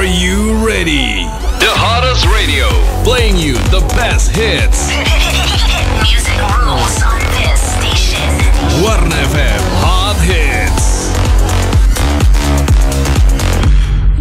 Are you ready? The hottest radio. Playing you the best hits. Music rules on this station. Warna FM Hot Hits.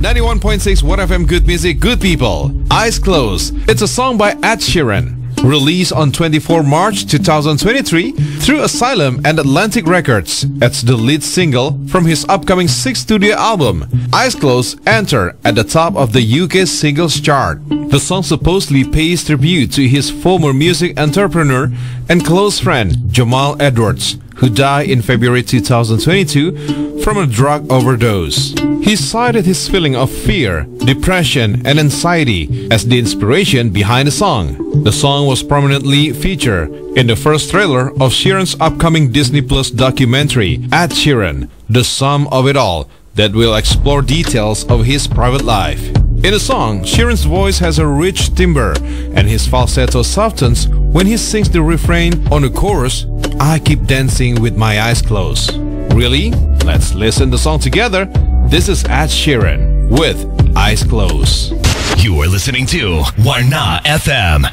91.6 What FM Good Music, Good People. Eyes Closed. It's a song by Ed Sheeran. Released on 24 March 2023 through Asylum and Atlantic Records. It's the lead single from his upcoming sixth studio album. Eyes Closed enter at the top of the UK singles chart. The song supposedly pays tribute to his former music entrepreneur and close friend Jamal Edwards, who died in February 2022 from a drug overdose. He cited his feeling of fear, depression, and anxiety as the inspiration behind the song. The song was prominently featured in the first trailer of Sheeran's upcoming Disney Plus documentary, At Sheeran, The Sum of It All, that will explore details of his private life. In the song, Sheeran's voice has a rich timbre, and his falsetto softens when he sings the refrain on the chorus, I keep dancing with my eyes closed. Really? Let's listen the song together. This is Ed Sheeran with Eyes Closed. You are listening to Warna FM.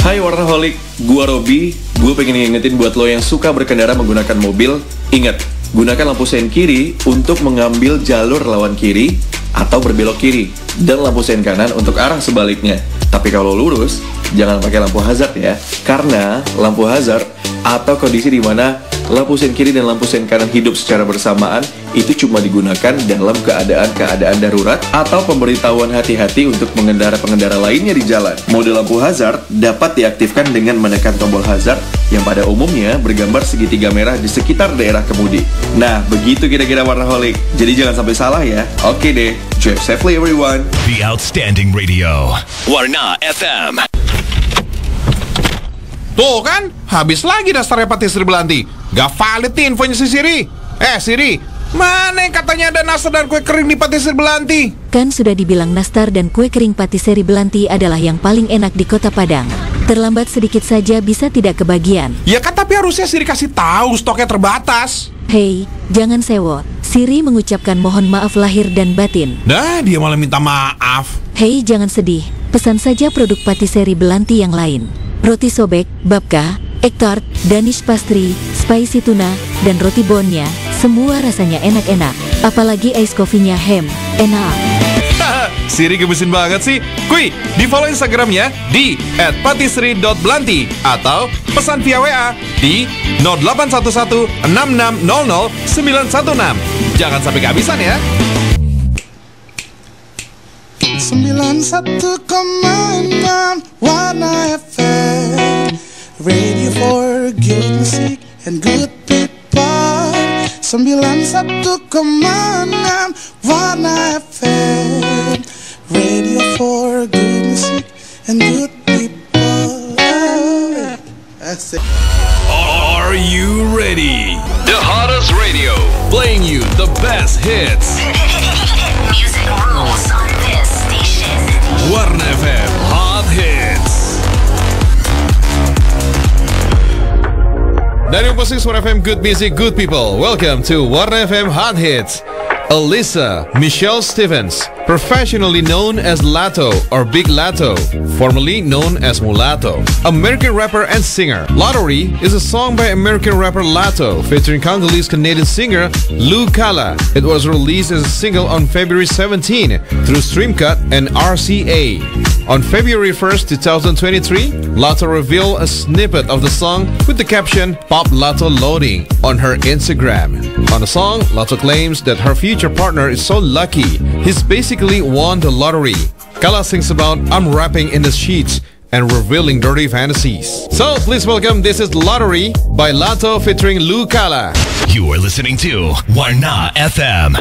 Hai Warnaholic, gua Robi. Gue pengen ngingetin buat lo yang suka berkendara menggunakan mobil, ingat, gunakan lampu sen kiri untuk mengambil jalur lawan kiri atau berbelok kiri dan lampu sen kanan untuk arah sebaliknya. Tapi kalau lurus, jangan pakai lampu hazard ya, karena lampu hazard atau kondisi di mana lampu sen kiri dan lampu sen kanan hidup secara bersamaan itu cuma digunakan dalam keadaan-keadaan darurat atau pemberitahuan hati-hati untuk pengendara-pengendara lainnya di jalan. Mode lampu hazard dapat diaktifkan dengan menekan tombol hazard yang pada umumnya bergambar segitiga merah di sekitar daerah kemudi. Nah, begitu kira-kira warnaholic. Jadi jangan sampai salah ya. Oke deh, drive safely everyone. The outstanding radio. Warna FM. Tuh kan, habis lagi dasar hepatitis Sri Belanti. Gak valid nih infonya si Siri. Eh Siri, mana yang katanya ada nastar dan kue kering di patisserie Belanti? Kan sudah dibilang nastar dan kue kering patisserie Belanti adalah yang paling enak di kota Padang. Terlambat sedikit saja bisa tidak kebagian. Ya kan tapi harusnya Siri kasih tahu stoknya terbatas. Hei, jangan sewot. Siri mengucapkan mohon maaf lahir dan batin. Nah, dia malah minta maaf. Hei, jangan sedih. Pesan saja produk patisserie Belanti yang lain. Roti sobek, babka, egg tart, danish pastry, spicy tuna, dan roti bonnya. Semua rasanya enak-enak. Apalagi ice coffee-nya hem. Enak. Siri gemesin banget sih. Kui, di follow Instagramnya di @patisserie.belanti atau pesan via WA di 0811 6600 916. Jangan sampai kehabisan ya. 91,6 Warna FM Radio for good music and good people 91,6 Warna FM Radio for good music and good people. Are you ready? The hottest radio. Playing you the best hits. 91.6 Warna FM Good Music, Good People. Welcome to Warna FM Hot Hits. Alyssa Michelle Stevens, professionally known as Lato or Big Lato, formerly known as Mulatto, American rapper and singer. Lottery is a song by American rapper Lato featuring Congolese Canadian singer Lou Kala. It was released as a single on February 17 through Streamcut and RCA. On February 1st, 2023, Lato revealed a snippet of the song with the caption Pop Lato Loading on her Instagram. On the song, Lato claims that her future partner is so lucky, he's basically won the lottery. Kala sings about I'm rapping in the sheets and revealing dirty fantasies. So please welcome This is Lottery by Lato featuring Lou Kala. You are listening to Warna FM.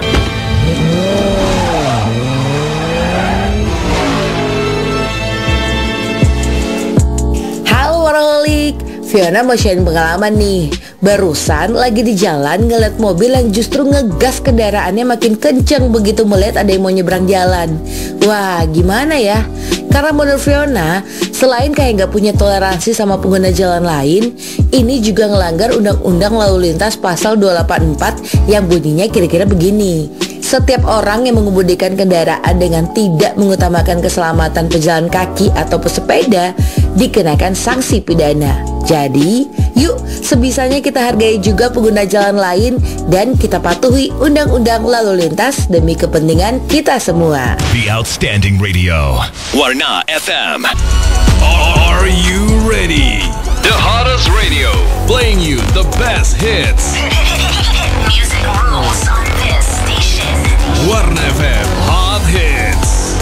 Halo Waraholic, Fiona mau sharing pengalaman nih. Barusan lagi di jalan ngeliat mobil yang justru ngegas kendaraannya makin kenceng begitu melihat ada yang mau nyebrang jalan. Wah gimana ya? Karena menurut Fiona, selain kayak nggak punya toleransi sama pengguna jalan lain Ini juga ngelanggar Undang-Undang Lalu Lintas pasal 284 yang bunyinya kira-kira begini setiap orang yang mengemudikan kendaraan dengan tidak mengutamakan keselamatan pejalan kaki atau pesepeda dikenakan sanksi pidana. Jadi, yuk sebisanya kita hargai juga pengguna jalan lain dan kita patuhi undang-undang lalu lintas demi kepentingan kita semua. The outstanding radio. Warna FM. Are you ready? The hottest radio, playing you the best hits. Warna FM Hot Hits.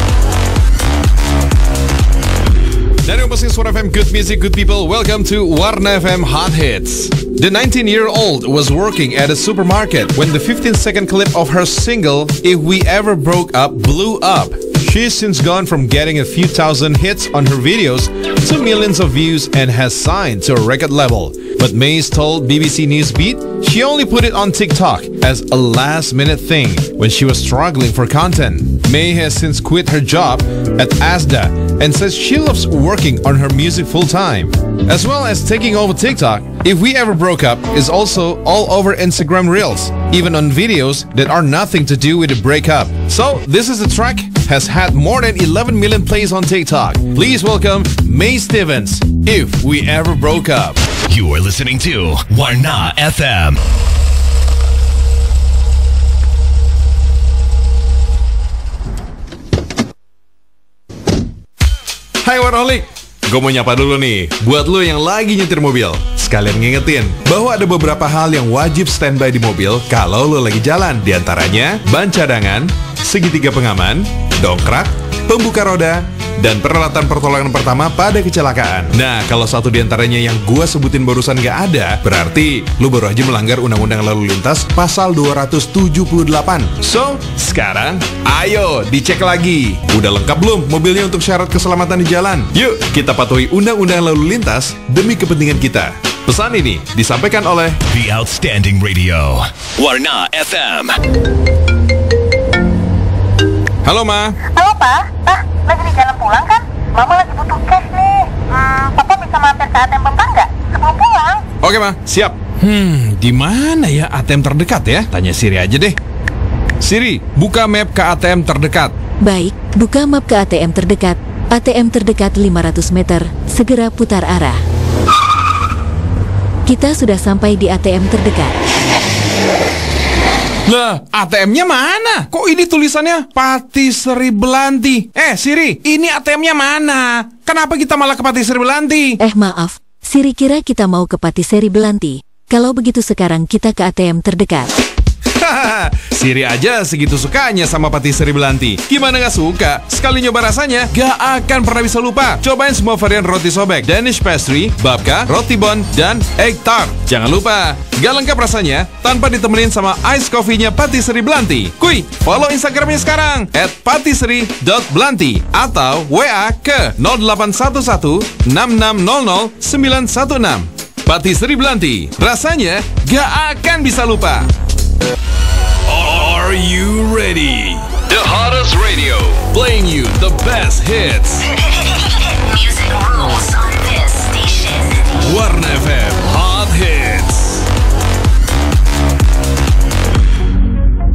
91.6 Warna FM Good Music, Good People. Welcome to Warna FM Hot Hits. The 19-year-old was working at a supermarket when the 15-second clip of her single "If We Ever Broke Up" blew up. She's since gone from getting a few thousand hits on her videos to millions of views and has signed to a record label. But Mays told BBC Newsbeat she only put it on TikTok as a last minute thing when she was struggling for content. May has since quit her job at Asda and says she loves working on her music full time. As well as taking over TikTok, If We Ever Broke Up is also all over Instagram Reels, even on videos that are nothing to do with the breakup. So this is the track has had more than 11 million plays on TikTok. Please welcome May Stevens, If We Ever Broke Up. You are listening to Warna FM. Hai Waraholic, gue mau nyapa dulu nih buat lo yang lagi nyetir mobil. Sekalian ngingetin bahwa ada beberapa hal yang wajib standby di mobil kalau lo lagi jalan. Di antaranya ban cadangan, segitiga pengaman, dongkrak, pembuka roda, dan peralatan pertolongan pertama pada kecelakaan. Nah, kalau satu di antaranya yang gua sebutin barusan gak ada, berarti lu baru aja melanggar Undang-Undang Lalu Lintas pasal 278. So, sekarang ayo dicek lagi. Udah lengkap belum mobilnya untuk syarat keselamatan di jalan? Yuk, kita patuhi Undang-Undang Lalu Lintas demi kepentingan kita. Pesan ini disampaikan oleh The outstanding radio. Warna FM. Halo Ma, Halo Pak, Pak, lagi di jalan pulang kan? Mama lagi butuh cash nih. Hmm, Papa bisa mampir ke ATM Bentar nggak? Sebelum pulang. Oke ma, siap. Hmm, di mana ya ATM terdekat ya? Tanya Siri aja deh. Siri, buka map ke ATM terdekat. Baik, buka map ke ATM terdekat. ATM terdekat 500 meter, segera putar arah. Kita sudah sampai di ATM terdekat. Lah, ATM-nya mana? Kok ini tulisannya Patiseri Belanti? Eh, Siri, ini ATM-nya mana? Kenapa kita malah ke Patiseri Belanti? Eh maaf, Siri kira kita mau ke Patiseri Belanti. Kalau begitu sekarang kita ke ATM terdekat. Siri aja segitu sukanya sama patisserie Belanti. Gimana gak suka? Sekali nyoba rasanya, gak akan pernah bisa lupa. Cobain semua varian roti sobek, Danish pastry, babka, roti bon, dan egg tart. Jangan lupa, gak lengkap rasanya tanpa ditemenin sama ice coffee-nya patisserie Belanti. Kui, follow Instagramnya sekarang at patisserie.belanti atau WA ke 0811 6600 916. Patisserie Belanti, rasanya gak akan bisa lupa. Are you ready? The hottest radio, playing you the best hits. Music rules on this station. Warna FM Hot Hits.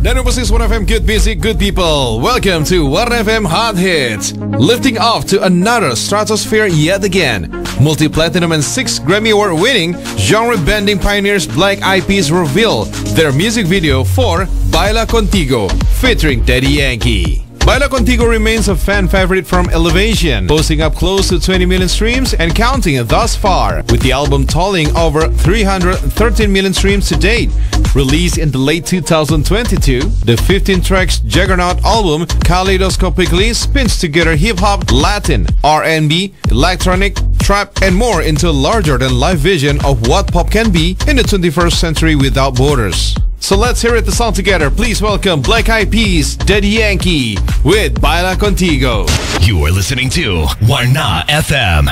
Dan Overseas One FM Good Music, Good People. Welcome to One FM Hot Hits. Lifting off to another stratosphere yet again. Multi-platinum and six Grammy Award winning genre-bending pioneers Black Eyed Peas reveal their music video for Baila Contigo featuring Daddy Yankee. Baila Contigo remains a fan favorite from Elevation, posting up close to 20 million streams and counting thus far, with the album tolling over 313 million streams to date. Released in the late 2022, the 15 tracks Juggernaut album kaleidoscopically spins together hip-hop, Latin, R&B, electronic, trap, and more into a larger-than-life vision of what pop can be in the 21st century without borders. So let's hear it the song together. Please welcome Black Eyed Peas, Daddy Yankee with Baila Contigo. You are listening to Warna FM.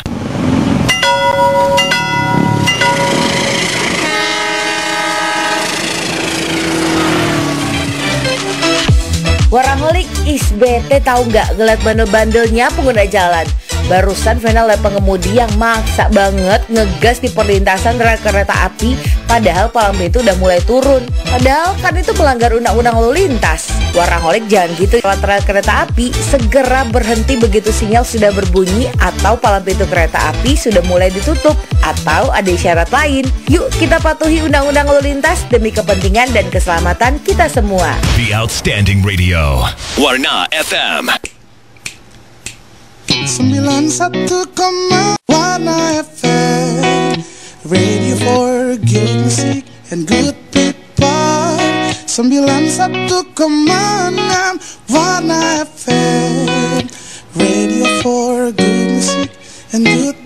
Waraholic is bete tahu nggak ngeliat bandel-bandelnya pengguna jalan. Barusan Vena lihat pengemudi yang maksa banget ngegas di perlintasan rel kereta api Padahal palang pintu udah mulai turun Padahal kan itu melanggar undang-undang lalu lintas Waraholic jangan gitu lewat rel kereta api Segera berhenti begitu sinyal sudah berbunyi Atau palang pintu kereta api sudah mulai ditutup Atau ada isyarat lain Yuk kita patuhi undang-undang lalu lintas Demi kepentingan dan keselamatan kita semua The outstanding radio. Warna FM. 91,1 Warna FM Radio for good music and good people. 91,6 Warna FM Radio for good music and good